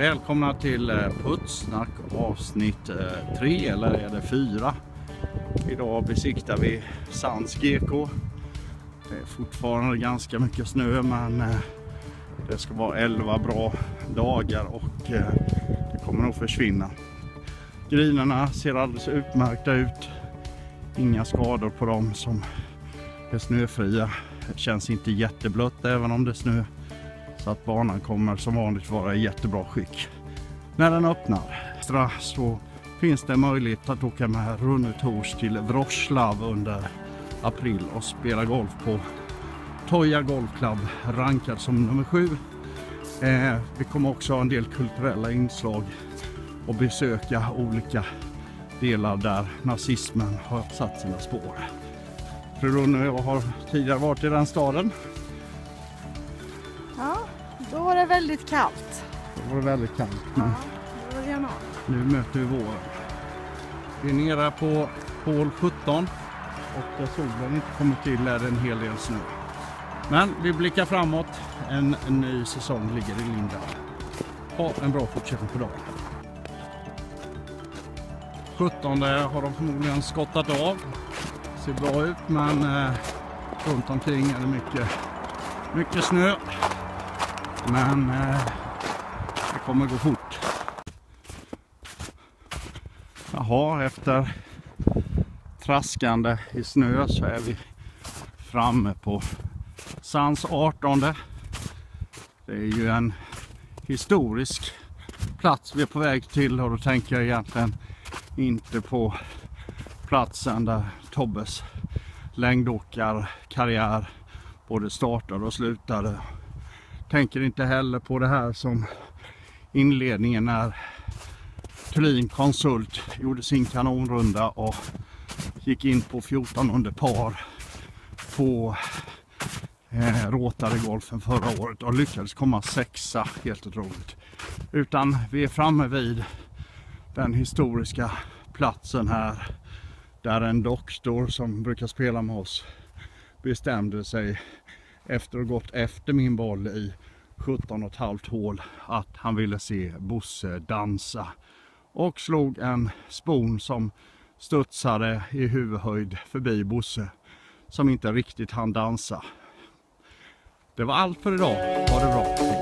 Välkomna till eh, Puttsnack Putssnack avsnitt eh, 3 eller är det 4? Idag besiktar vi Sands GK. Det är fortfarande ganska mycket snö men eh, det ska vara 11 bra dagar och det kommer nog försvinna. Grinerna ser alldeles utmärkta ut. Inga skador på dem som är snöfria. Det känns inte jätteblött även om det är snö. Så att banan kommer som vanligt vara i jättebra skick. När den öppnar så finns det möjlighet att åka med Rune Tors till Wroclaw under april och spela golf på Toja Golf Club rankad som nummer sju. Eh, vi kommer också ha en del kulturella inslag och besöka olika delar där nazismen har satt sina spår. Fru Runne och jag har tidigare varit i den staden. Då var det väldigt kallt. Då var det väldigt kallt. Men Ja, det var januari. nu möter vi våren. Vi är nere på hål 17 och där solen inte kommer till är det en hel del snö. Men vi blickar framåt. En, en ny säsong ligger i linjen. Ha en bra fortsättning på dagen. 17 har de förmodligen skottat av. Ser bra ut men eh, runt omkring är det mycket, mycket snö. Men eh, det kommer gå fort. Jaha, efter traskande i snö så är vi framme på Sands 18. Det är ju en historisk plats vi är på väg till och då tänker jag egentligen inte på platsen där Tobbes längdåkarkarriär både startade och slutade. Tänker inte heller på det här som inledningen när Thulin konsult gjorde sin kanonrunda och gick in på 14 under par på eh, Råtare-golfen förra året och lyckades komma sexa, helt otroligt. Utan vi är framme vid den historiska platsen här där en doktor som brukar spela med oss bestämde sig efter att ha gått efter min boll i 17 och ett halvt hål att han ville se Bosse dansa och slog en spon som studsade i huvudhöjd förbi Bosse som inte riktigt hann dansa. Det var allt för idag. Ha det bra!